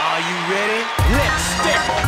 Are you ready? Let's step.